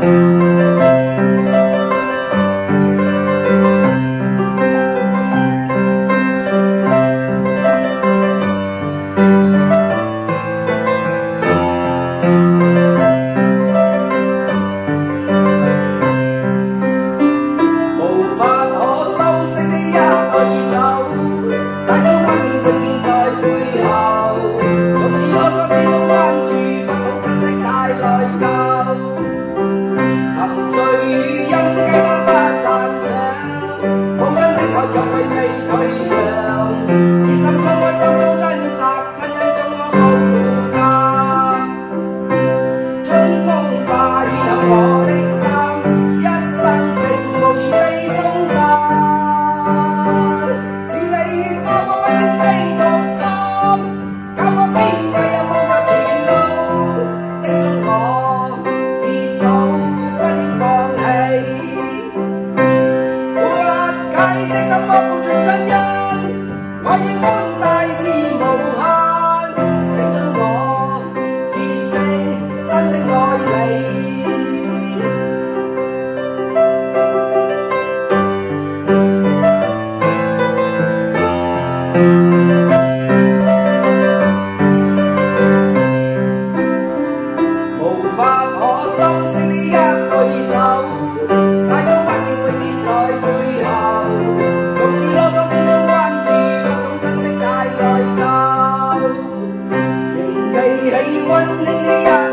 无法可修饰的一对手，在。hay one liya